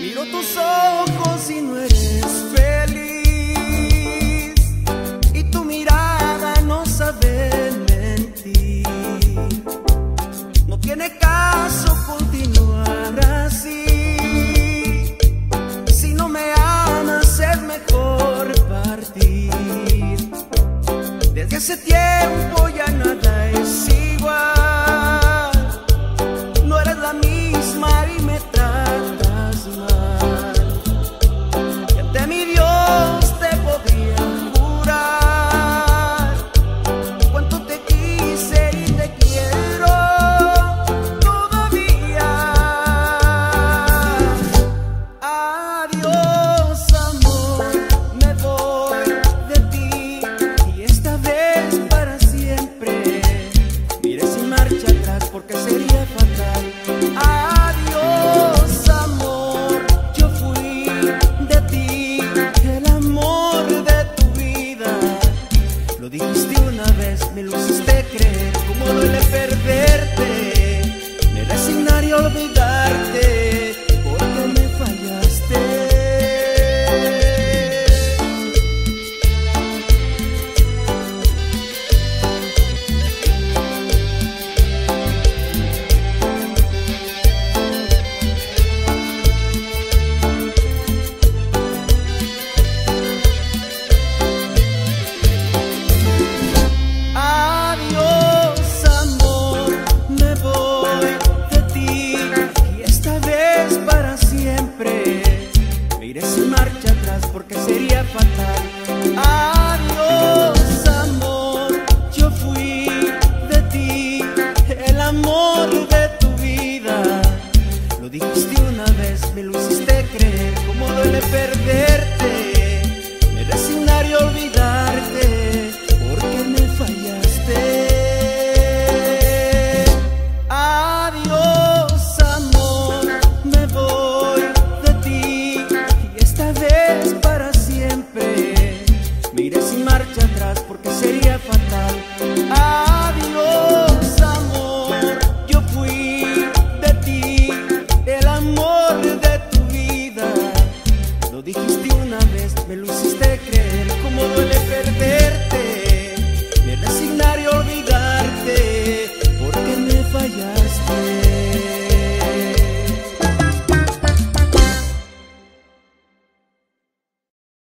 Miro tus ojos y no eres tú. ese tiempo. porque sería fatal. Adiós, amor, yo fui de ti, el amor de tu vida. Lo dijiste una vez, me lo hiciste creer, cómo duele perderte. Me resignaría olvidar. amor de tu vida. Lo dijiste una vez, me lo hiciste creer, cómo duele perderte.